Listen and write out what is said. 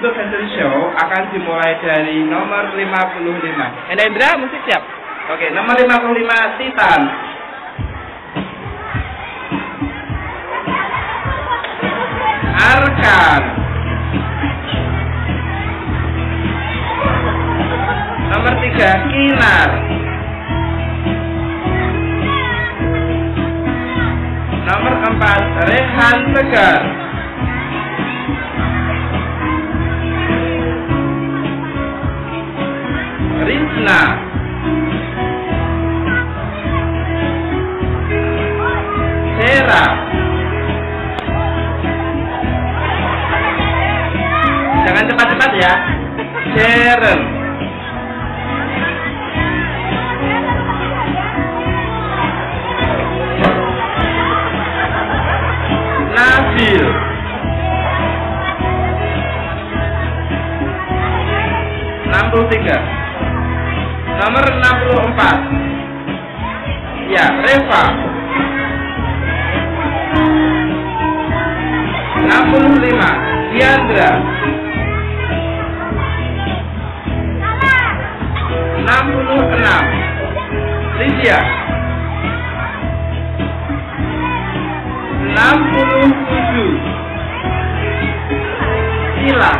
Untuk fashion show akan dimulai dari nomor 55. Endra musik siap? Oke, nomor 55 Titan. Arkan. Nomor 3 Kinar. Nomor 4 Rehan Tegar. Rizna. Hera. Jangan cepat-cepat ya. Sharon. Nabil. Enam puluh tiga. Nomor enam puluh empat. Ya, Reva. Enam puluh lima. Diandra. Enam puluh enam. Lydia. Enam puluh tujuh. Sila.